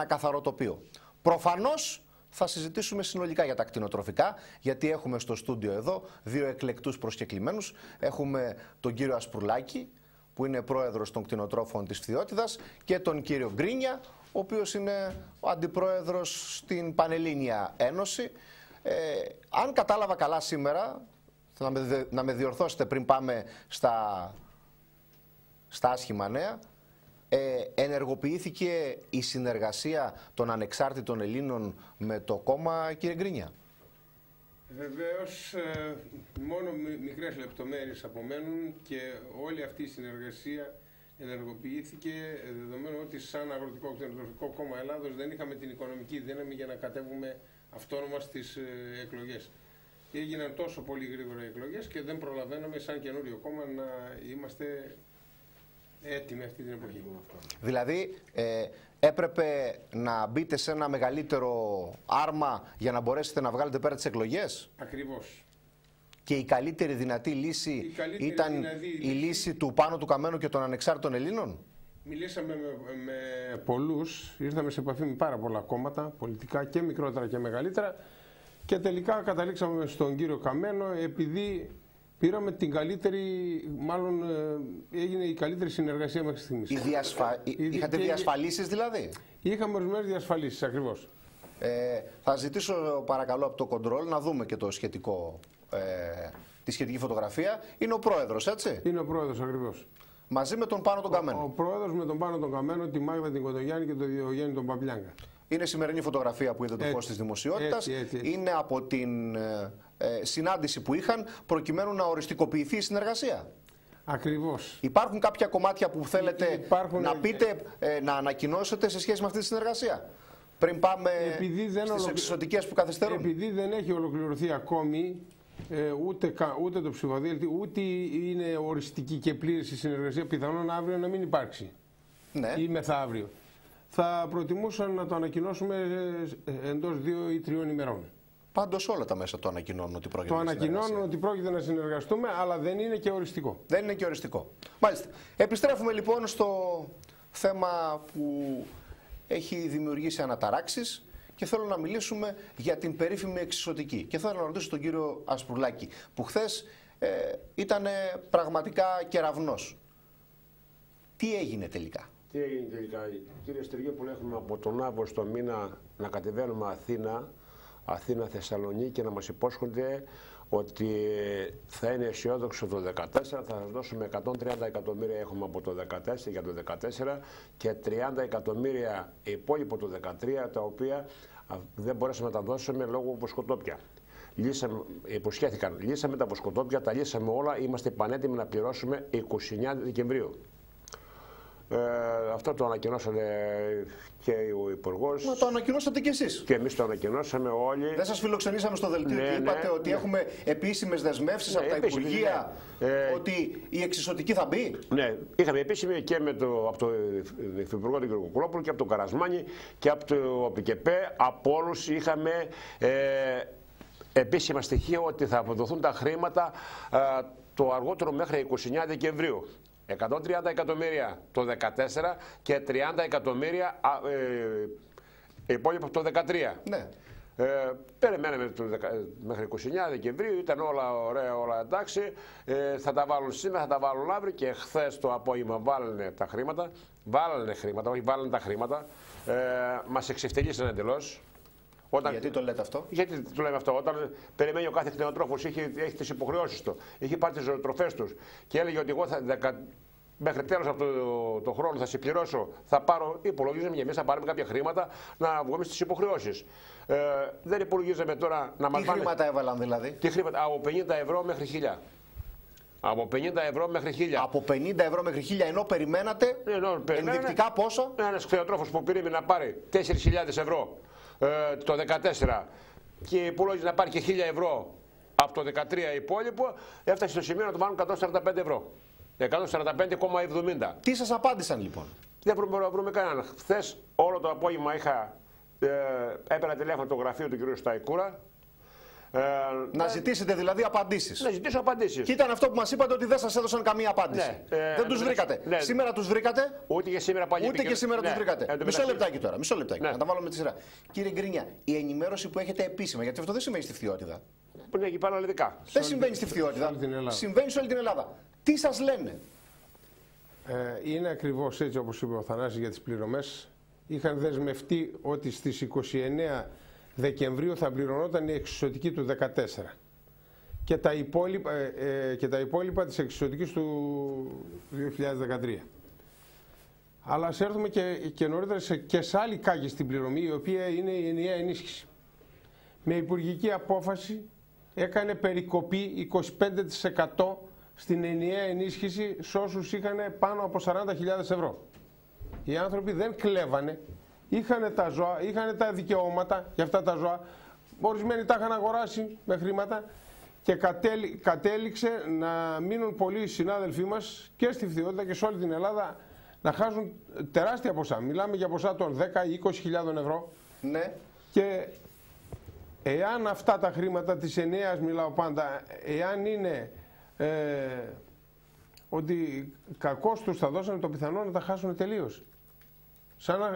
ένα καθαρό τοπίο. Προφανώς θα συζητήσουμε συνολικά για τα κτηνοτροφικά, γιατί έχουμε στο στούντιο εδώ δύο εκλεκτούς προσκεκλημένους. Έχουμε τον κύριο Ασπρουλάκη, που είναι πρόεδρος των κτηνοτρόφων της Φθιώτιδας, και τον κύριο Γκρίνια, ο οποίος είναι ο αντιπρόεδρος στην Πανελλήνια Ένωση. Ε, αν κατάλαβα καλά σήμερα, να με, να με διορθώσετε πριν πάμε στα, στα άσχημα νέα, ε, ενεργοποιήθηκε η συνεργασία των ανεξάρτητων Ελλήνων με το κόμμα, κύριε Γκρίνια; Βεβαίως, ε, μόνο μικρές λεπτομέρειες απομένουν και όλη αυτή η συνεργασία ενεργοποιήθηκε δεδομένου ότι σαν Αγροτικό Κτηνοτροφικό Κόμμα Ελλάδος δεν είχαμε την οικονομική δύναμη για να κατέβουμε αυτόνομα στις ε, εκλογές. έγιναν τόσο πολύ γρήγορα οι εκλογές και δεν προλαβαίνουμε σαν καινούριο κόμμα να είμαστε έτοιμοι αυτή την εποχή. Δηλαδή, ε, έπρεπε να μπείτε σε ένα μεγαλύτερο άρμα για να μπορέσετε να βγάλετε πέρα τις εκλογές; Ακριβώς. Και η καλύτερη δυνατή λύση ήταν η λύση του πάνω του Καμένου και των ανεξάρτητων Ελλήνων; Μιλήσαμε με, με πολλούς, ήρθαμε σε επαφή με πάρα πολλά κόμματα, πολιτικά και μικρότερα και μεγαλύτερα και τελικά καταλήξαμε στον κύριο Καμένο επειδή πήραμε την καλύτερη, μάλλον ε, έγινε η καλύτερη συνεργασία μέχρι στιγμής. Η διασφα... Είχατε και... διασφαλίσεις δηλαδή; Είχαμε ορισμένες διασφαλίσεις ακριβώς. Ε, θα ζητήσω παρακαλώ από το κοντρόλ να δούμε και το σχετικό, ε, τη σχετική φωτογραφία. Είναι ο πρόεδρος, έτσι; Είναι ο πρόεδρος ακριβώς. Μαζί με τον Πάνο τον Καμένο. Ο, ο πρόεδρος με τον Πάνο τον Καμένο, τη Μάγδα την Κοντογιάννη και τον Διογέννη τον Παπλιάγκα. Είναι σημερινή φωτογραφία που είδε το φως της δημοσιότητας. Είναι από την ε, ε, συνάντηση που είχαν προκειμένου να οριστικοποιηθεί η συνεργασία. Ακριβώς. Υπάρχουν κάποια κομμάτια που θέλετε Υπάρχουν... να πείτε, ε, να ανακοινώσετε σε σχέση με αυτή τη συνεργασία; Πριν πάμε στις ολοκληρω... που καθυστερούν. Επειδή δεν έχει ολοκληρωθεί ακόμη ε, ούτε, ούτε το ψηφοδέλτιο, ούτε είναι οριστική και πλήρης η συνεργασία, πιθανόν αύριο να μην υπάρξει. Ναι. Ή μεθαύριο. Θα προτιμούσα να το ανακοινώσουμε ε, εντός δύο ή τριών ημερών. Πάντως όλα τα μέσα το ανακοινώνουν ότι πρόκειται το να συνεργαστούμε. Το ανακοινώνουν ότι πρόκειται να συνεργαστούμε, αλλά δεν είναι και οριστικό. Δεν είναι και οριστικό. Μάλιστα. Επιστρέφουμε λοιπόν στο θέμα που έχει δημιουργήσει αναταράξεις και θέλω να μιλήσουμε για την περίφημη εξισωτική. Και θέλω να ρωτήσω τον κύριο Ασπρουλάκη, που χθες ε, ήταν πραγματικά κεραυνός. Τι έγινε τελικά; Τι έγινε τελικά; Κύριε Στεργέπουλ, έχουμε από τον Αύγουστο μήνα να κατεβαίνουμε Αθήνα Αθήνα, Θεσσαλονίκη και να μας υπόσχονται ότι θα είναι αισιόδοξο το 2014, θα σας δώσουμε 130 εκατομμύρια έχουμε από το 2014 για το 2014 και 30 εκατομμύρια υπόλοιπο το 2013 τα οποία δεν μπορέσαμε να τα δώσουμε λόγω βοσκοτόπια. Λύσαμε, υποσχέθηκαν, λύσαμε τα βοσκοτόπια, τα λύσαμε όλα, είμαστε πανέτοιμοι να πληρώσουμε 29 Δεκεμβρίου. Ε, αυτό το ανακοινώσατε και ο Υπουργός. Μα το ανακοινώσατε κι εσείς. Και εμείς το ανακοινώσαμε όλοι. Δεν σας φιλοξενήσαμε στο δελτίο ναι, και είπατε ναι, ότι ναι. έχουμε επίσημες δεσμεύσεις από τα Υπουργεία ναι. ε, ότι η εξισωτική θα μπει; Ναι, είχαμε επίσημη και με το, από το Υφυπουργό του κ. Κουκουλόπουλου και από τον Καρασμάνη και από το ΠΚΕΠΕ. Από όλους είχαμε. Ε, επίσημα στοιχεία ότι θα αποδοθούν τα χρήματα ε, το αργότερο μέχρι 29 Δεκεμβρίου. 130 εκατομμύρια το 2014 και 30 εκατομμύρια ε, υπόλοιπα το 2013. Ναι. Ε, περιμέναμε το, μέχρι 29 Δεκεμβρίου, ήταν όλα ωραία, όλα εντάξει. Ε, θα τα βάλουν σήμερα, θα τα βάλουν αύριο και χθες το απόγευμα βάλανε τα χρήματα. Βάλανε χρήματα, όχι βάλανε τα χρήματα. Ε, Μας εξευτελίσαν εντελώς. Όταν... Γιατί το λέτε αυτό; Γιατί το λέμε αυτό; Όταν περιμένει ο κάθε κτηνοτρόφος, έχει, έχει τις υποχρεώσεις του, έχει πάρει τις ζωοτροφές τους και έλεγε ότι εγώ θα, δεκα... μέχρι τέλος αυτού το, το χρόνο θα σε πληρώσω, θα πάρω, υπολογίζαμε και εμείς θα πάρουμε κάποια χρήματα να βγούμε στις υποχρεώσεις. Ε, δεν υπολογίζαμε τώρα να μας Τι χρήματα έβαλαν δηλαδή; Τι χρήματα, από 50 ευρώ μέχρι 1000. Από 50 ευρώ μέχρι 1000. Από 50 ευρώ μέχρι 1000 ενώ περιμένατε ενώ, ενδεικτικά πόσο; Ένας κτηνοτρόφος που περίμενε να πάρει 4.000 ευρώ ε, το 2014 και υπολόγιζε να πάρει και 1000 ευρώ από το 2013 υπόλοιπο, έφτασε στο σημείο να το βάλουν 145 ευρώ. 145,70. Τι σας απάντησαν λοιπόν; Δεν μπορούμε να βρούμε κανέναν. Χθες όλο το απόγευμα είχα, ε, έπαιρνα τηλέφωνο το γραφείο του κ. Σταϊκούρα Ε, Να ζητήσετε δηλαδή απαντήσεις. να ζητήσω απαντήσεις. Και ήταν αυτό που μας είπατε ότι δεν σας έδωσαν καμία απάντηση. Ναι, ε, δεν τους εν τω βρήκατε. μεταξύ, ναι. Σήμερα τους βρήκατε. Ούτε και σήμερα πάλι. Ούτε και σήμερα ναι, τους βρήκατε. εν τω Μισό μεταξύ- λεπτάκι τώρα. Μισό λεπτάκι. Ναι. Να τα βάλω με τη σειρά. Κύριε Γκρινιά, η ενημέρωση που έχετε επίσημα, γιατί αυτό δεν σημαίνει στη φθιότητα. Που είναι εκεί πάνω αναλυτικά. Δεν συμβαίνει στη φθιότητα. όλη την Ελλάδα. Συμβαίνει σε όλη την Ελλάδα. Τι σας λένε; Ε, είναι ακριβώς έτσι όπως είπε ο Θανάσης για τις πληρωμές. Είχαν δεσμευτεί ότι στις 29 Δεκεμβρίου θα πληρωνόταν η εξισωτική του 14 και τα υπόλοιπα, ε, ε, και τα υπόλοιπα της εξισωτικής του 2013. Αλλά ας έρθουμε και, και νωρίτερα σε, και σε άλλη κάγιστη πληρωμή, η οποία είναι η ενιαία ενίσχυση. Με υπουργική απόφαση έκανε περικοπή 25% στην ενιαία ενίσχυση σε όσους είχαν πάνω από 40.000 ευρώ. Οι άνθρωποι δεν κλέβανε, είχαν τα ζώα, είχαν τα δικαιώματα για αυτά τα ζώα, ορισμένοι τα είχαν αγοράσει με χρήματα και κατέλη- κατέληξε να μείνουν πολλοί συνάδελφοί μας και στη Φθιότητα και σε όλη την Ελλάδα να χάσουν τεράστια ποσά. Μιλάμε για ποσά των 10 ή 20.000 ευρώ Ναι. και εάν αυτά τα χρήματα της ενέας μιλάω πάντα, εάν είναι ε, ότι κακώς τους θα δώσανε το πιθανό να τα χάσουν τελείως. Σαν να, ε,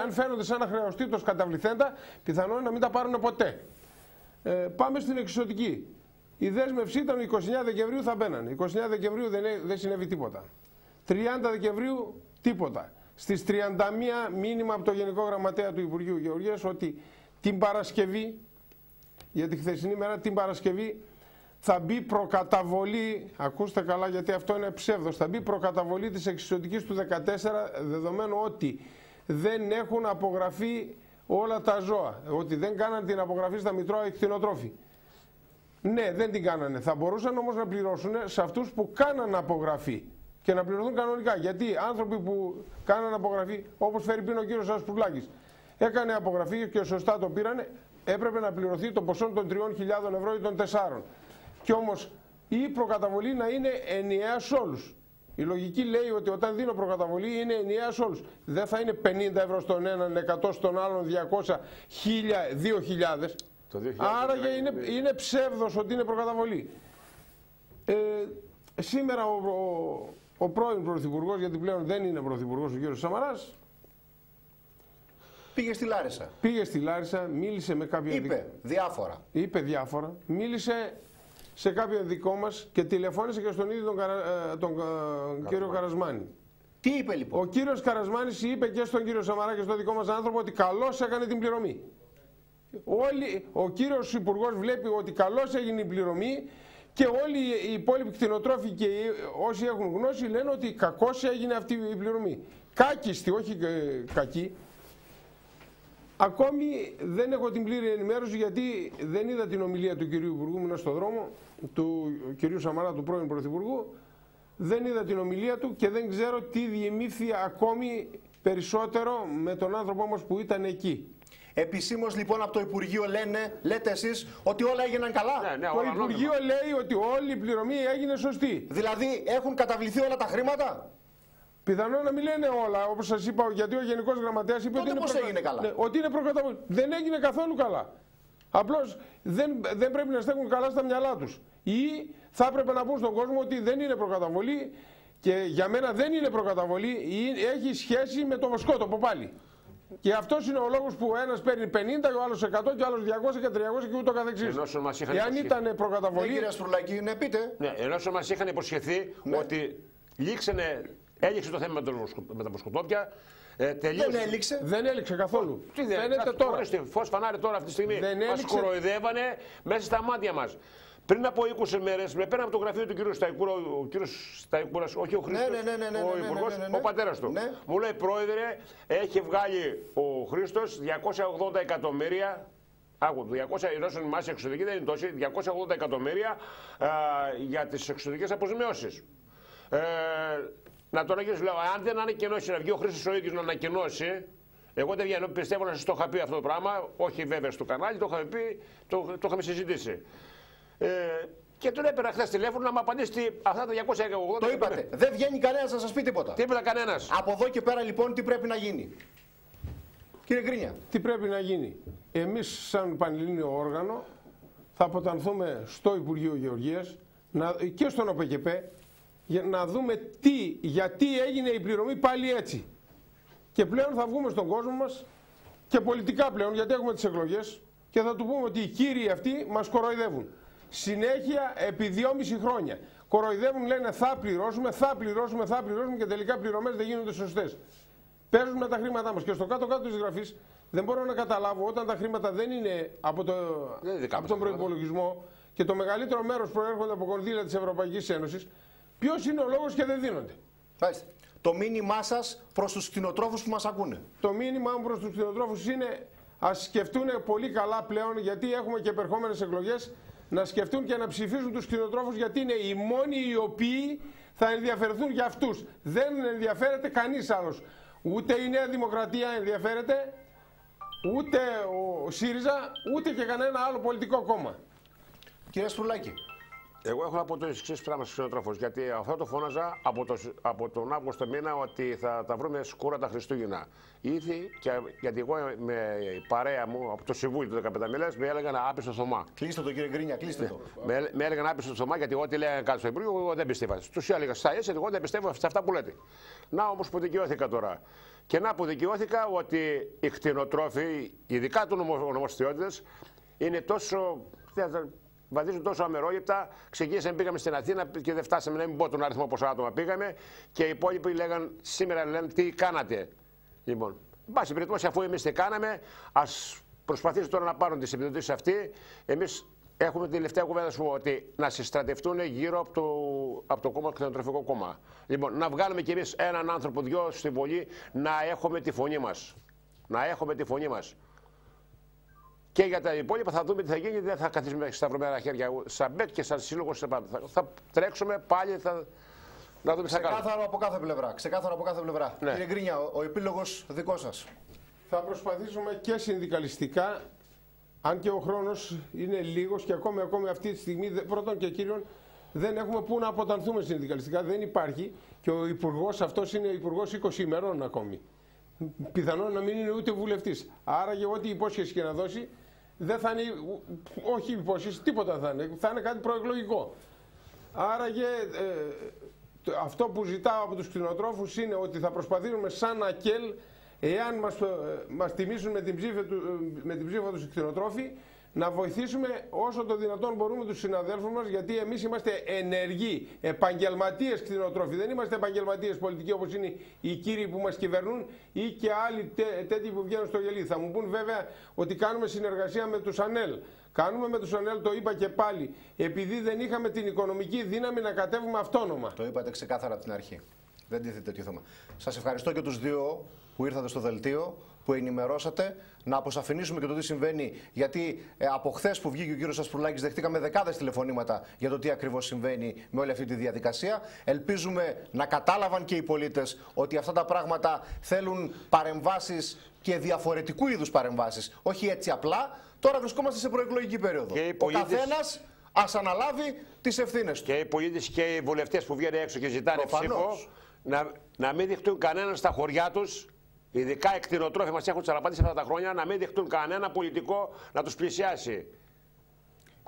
εάν φαίνονται σαν να χρεωστήτως καταβληθέντα, πιθανό είναι να μην τα πάρουν ποτέ. Ε, πάμε στην εξισωτική. Η δέσμευση ήταν 29 Δεκεμβρίου θα μπαίνανε. 29 Δεκεμβρίου δεν, έ- δεν συνέβη τίποτα. 30 Δεκεμβρίου τίποτα. Στις 31 μήνυμα από το Γενικό Γραμματέα του Υπουργείου Γεωργίας ότι την Παρασκευή, για τη χθεσινή μέρα, την Παρασκευή θα μπει προκαταβολή, ακούστε καλά γιατί αυτό είναι ψεύδος, θα μπει προκαταβολή της εξισωτικής του 14 δεδομένου ότι δεν έχουν απογραφεί όλα τα ζώα, ότι δεν κάναν την απογραφή στα Μητρώα εκτινοτρόφοι. Ναι, δεν την κάνανε. Θα μπορούσαν όμως να πληρώσουν σε αυτούς που κάναν απογραφή και να πληρωθούν κανονικά. Γιατί άνθρωποι που κάναν απογραφή, όπως φέρει πίνω ο κύριος Ασπουλάκης, έκανε απογραφή και σωστά το πήρανε, έπρεπε να πληρωθεί το ποσό των 3.000 ευρώ ή των 4. Και όμως η προκαταβολή να είναι ενιαία σε όλους. Η λογική λέει ότι όταν δίνω προκαταβολή είναι ενιαία σε όλους. Δεν θα είναι 50 ευρώ στον έναν, 100 στον άλλον, 200, 1000, 2000. Το 2000 Άρα και είναι- είναι, είναι ψεύδος ότι είναι προκαταβολή. Ε, σήμερα ο, ο, ο πρώην Πρωθυπουργός, γιατί πλέον δεν είναι Πρωθυπουργός ο κύριος Σαμαράς, Πήγε στη Λάρισα. πήγε στη Λάρισα, μίλησε με κάποιον Είπε διάφορα. είπε διάφορα, μίλησε σε κάποιον δικό μας και τηλεφώνησε και στον ίδιο τον, Καρα, ε, τον ε, κύριο Καρασμάνη. Τι είπε λοιπόν; Ο κύριος Καρασμάνης είπε και στον κύριο Σαμαρά και στον δικό μας άνθρωπο ότι καλώς έκανε την πληρωμή. Όλοι, ο κύριος Υπουργός βλέπει ότι καλώς έγινε η πληρωμή και όλοι οι υπόλοιποι κτηνοτρόφοι και οι- όσοι έχουν γνώση λένε ότι κακώς έγινε αυτή η πληρωμή. Κάκιστη, όχι ε, κακή. Ακόμη δεν έχω την πλήρη ενημέρωση γιατί δεν είδα την ομιλία του κυρίου Υπουργού, ήμουν στον δρόμο, του κυρίου Σαμαρά, του πρώην Πρωθυπουργού. Δεν είδα την ομιλία του και δεν ξέρω τι διεμήθη ακόμη περισσότερο με τον άνθρωπο όμως που ήταν εκεί. Επισήμως λοιπόν από το Υπουργείο λένε, λέτε εσείς ότι όλα έγιναν καλά. Ναι, ναι, Το όλα Υπουργείο νόμιμα. λέει ότι όλη η πληρωμή έγινε σωστή. Δηλαδή έχουν καταβληθεί όλα τα χρήματα; Πιθανόν να μην λένε όλα, όπως σας είπα, γιατί ο Γενικός Γραμματέας είπε Τότε ότι είναι, πώς έγινε καλά; Ναι, ότι είναι προκαταβολή. Δεν έγινε καθόλου καλά. Απλώς δεν, δεν πρέπει να στέκουν καλά στα μυαλά τους. Ή θα έπρεπε να πούν στον κόσμο ότι δεν είναι προκαταβολή και για μένα δεν είναι προκαταβολή, ή έχει σχέση με το βοσκότοπο πάλι. Και αυτός είναι ο λόγος που ένας παίρνει 50, ο άλλος 100 και ο άλλος 200 και 300 και ούτω καθεξής. Ενώ όσο μας είχαν Εάν υποσχεθεί. ήταν Ναι, προκαταβολή. κύριε Σπρουλάκη, ναι, πείτε. Ναι, ενώ μας είχαν υποσχεθεί Ναι. ότι λήξανε, έληξε το θέμα με, τον, βοσκο- με τα βοσκοτόπια. Ε, τελείωσε. Δεν έληξε. Δεν έληξε καθόλου. Τι δεν Φαίνεται τώρα. Ορίστε, φως φανάρι τώρα αυτή τη στιγμή. Δεν Μας έληξε. κοροϊδεύανε μέσα στα μάτια μας. Πριν από 20 μέρες με πέραν από το γραφείο του κύριου Σταϊκούρα, ο κύριος Σταϊκούρας, όχι ο Χρήστος, ναι, ναι, ναι, ναι, ο ναι, ναι, υπουργός, ναι, ναι, ναι. ο πατέρας του. Ναι. Μου λέει, πρόεδρε, έχει βγάλει ο Χρήστος 280 εκατομμύρια Άκου, 200 ενώ η μάση εξωτερική δεν είναι τόση, 280 εκατομμύρια α, για τις εξωτερικές αποζημιώσεις. Ε, να τον αγγίξω, λέω, αν δεν ανακοινώσει, να βγει ο Χρήστος ο ίδιος να ανακοινώσει, εγώ δεν βγαίνω, πιστεύω να σας το είχα πει αυτό το πράγμα, όχι βέβαια στο κανάλι, το είχαμε πει, το, το είχαμε συζητήσει. Ε, και τον έπαιρνα χθες τηλέφωνο να μου απαντήσει τι- αυτά τα 280 Το είπατε. Δεν βγαίνει κανένας να σας πει τίποτα. Τίποτα κανένας; Από εδώ και πέρα λοιπόν τι πρέπει να γίνει; Κύριε Γκρίνια. Τι πρέπει να γίνει; Εμείς σαν πανελλήνιο όργανο θα αποτανθούμε στο Υπουργείο Γεωργίας να, και στον ΟΠΕΚΕΠΕ για να δούμε τι, γιατί έγινε η πληρωμή πάλι έτσι. Και πλέον θα βγούμε στον κόσμο μας και πολιτικά πλέον, γιατί έχουμε τις εκλογές και θα του πούμε ότι οι κύριοι αυτοί μας κοροϊδεύουν. Συνέχεια επί δυόμιση χρόνια. Κοροϊδεύουν, λένε θα πληρώσουμε, θα πληρώσουμε, θα πληρώσουμε και τελικά πληρωμές δεν γίνονται σωστές. Παίζουν με τα χρήματά μας. Και στο κάτω-κάτω της γραφής δεν μπορώ να καταλάβω όταν τα χρήματα δεν είναι από, το, από τον προπολογισμό και το μεγαλύτερο μέρος προέρχονται από κονδύλια της Ευρωπαϊκής Ένωσης, ποιος είναι ο λόγος και δεν δίνονται. Το μήνυμά σας προς τους κτηνοτρόφους που μας ακούνε. Το μήνυμά μου προς τους κτηνοτρόφους είναι ας σκεφτούν πολύ καλά πλέον, γιατί έχουμε και επερχόμενες εκλογές, να σκεφτούν και να ψηφίσουν τους κτηνοτρόφους, γιατί είναι οι μόνοι οι οποίοι θα ενδιαφερθούν για αυτούς. Δεν ενδιαφέρεται κανείς άλλος. Ούτε η Νέα Δημοκρατία ενδιαφέρεται, ούτε ο ΣΥΡΙΖΑ, ούτε και κανένα άλλο πολιτικό κόμμα. Κύριε Σπουλάκη. Εγώ έχω να πω το εξής πράγμα στου κτηνοτρόφου. Γιατί αυτό το φώναζα από, το, από τον Αύγουστο μήνα ότι θα τα βρούμε σκούρα τα Χριστούγεννα. Ήρθε και γιατί εγώ με παρέα μου από το Συμβούλιο του 15 μήνες με έλεγαν άπιστο Θωμά. Κλείστε το κύριε Γκρίνια, κλείστε ναι. το. Με, με έλεγαν άπιστο Θωμά γιατί ό,τι λέγανε κάτι στο Υπουργείο εγώ δεν πιστεύω. Του έλεγα στα ΕΣΕ, εγώ δεν πιστεύω σε αυτά που λέτε. Να όμως που δικαιώθηκα τώρα. Και να που δικαιώθηκα ότι οι κτηνοτρόφοι, ειδικά του νομοστιώτε, είναι τόσο βαδίζουν τόσο αμερόληπτα. Ξεκίνησαμε, πήγαμε στην Αθήνα και δεν φτάσαμε να μην πω τον αριθμό πόσα άτομα πήγαμε. Και οι υπόλοιποι λέγαν σήμερα λένε τι κάνατε; Λοιπόν, εν πάση περιπτώσει, αφού εμείς τι κάναμε, ας προσπαθήσουν τώρα να πάρουν τις επιδοτήσεις αυτοί. Εμείς έχουμε την τελευταία κουβέντα σου ότι να συστρατευτούν γύρω από το, από το κόμμα, κτηνοτροφικό κόμμα. Λοιπόν, να βγάλουμε κι εμείς έναν άνθρωπο, δυο στη βολή, να έχουμε τη φωνή μας. Να έχουμε τη φωνή μας. Και για τα υπόλοιπα θα δούμε τι θα γίνει. Δεν θα καθίσουμε σταυρωμένα χέρια. Σαν μπέτ και σαν σύλλογος θα, θα τρέξουμε πάλι. Θα, να δούμε Ξεκάθαρο από κάθε πλευρά. Ξεκάθαρο από κάθε πλευρά. Ναι. Κύριε Γκρίνια, ο, ο επίλογος δικός σας. Θα προσπαθήσουμε και συνδικαλιστικά, αν και ο χρόνος είναι λίγος και ακόμη, ακόμη αυτή τη στιγμή, πρώτον και κύριον, δεν έχουμε πού να αποτανθούμε συνδικαλιστικά. Δεν υπάρχει. Και ο υπουργός αυτός είναι υπουργός 20 ημερών ακόμη. Πιθανόν να μην είναι ούτε βουλευτής. Άρα και ό,τι υπόσχεση και να δώσει δεν θα είναι, όχι υπόσχεση, τίποτα θα είναι. Θα είναι κάτι προεκλογικό. Άραγε ε, αυτό που ζητάω από τους κτηνοτρόφους είναι ότι θα προσπαθήσουμε σαν ΑΚΕΛ εάν μας, ε, μας τιμήσουν με την, ψήφα, με την ψήφα τους κτηνοτρόφοι να βοηθήσουμε όσο το δυνατόν μπορούμε τους συναδέλφους μας γιατί εμείς είμαστε ενεργοί, επαγγελματίες κτηνοτρόφοι. Δεν είμαστε επαγγελματίες πολιτικοί όπως είναι οι κύριοι που μας κυβερνούν ή και άλλοι τέτοιοι που βγαίνουν στο γελί. Θα μου πούν βέβαια ότι κάνουμε συνεργασία με τους ΑΝΕΛ. Κάνουμε με τους ΑΝΕΛ, το είπα και πάλι, επειδή δεν είχαμε την οικονομική δύναμη να κατέβουμε αυτόνομα. Το είπατε ξεκάθαρα από την αρχή. Δεν τίθεται τέτοιο θέμα. Σας ευχαριστώ και τους δύο που ήρθατε στο δελτίο που ενημερώσατε, να αποσαφηνίσουμε και το τι συμβαίνει. Γιατί ε, από χθες που βγήκε ο κύριος Ασπρουλάκης, δεχτήκαμε δεκάδες τηλεφωνήματα για το τι ακριβώς συμβαίνει με όλη αυτή τη διαδικασία. Ελπίζουμε να κατάλαβαν και οι πολίτες ότι αυτά τα πράγματα θέλουν παρεμβάσεις και διαφορετικού είδους παρεμβάσεις. Όχι έτσι απλά. Τώρα βρισκόμαστε σε προεκλογική περίοδο. Και ο καθένας ας αναλάβει τις ευθύνες του. Και οι πολίτες και οι βουλευτές που βγαίνουν έξω και ζητάνε ψήφο να, να μην δειχτούν κανέναν στα χωριά τους Ειδικά οι κτηνοτρόφοι μας έχουν τσαλαπατήσει αυτά τα χρόνια να μην δεχτούν κανένα πολιτικό να τους πλησιάσει.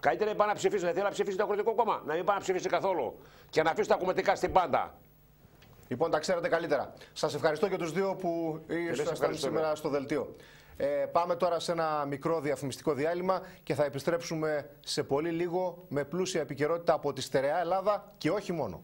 Καλύτερα να πάνε να ψηφίσουν. Δεν θέλει να ψηφίσει το αγροτικό κόμμα. Να μην πάνε να ψηφίσει καθόλου. Και να αφήσει τα κομματικά στην πάντα. Λοιπόν, τα ξέρετε καλύτερα. Σας ευχαριστώ και τους δύο που ήσασταν σήμερα στο δελτίο. Ε, πάμε τώρα σε ένα μικρό διαφημιστικό διάλειμμα και θα επιστρέψουμε σε πολύ λίγο με πλούσια επικαιρότητα από τη στερεά Ελλάδα και όχι μόνο.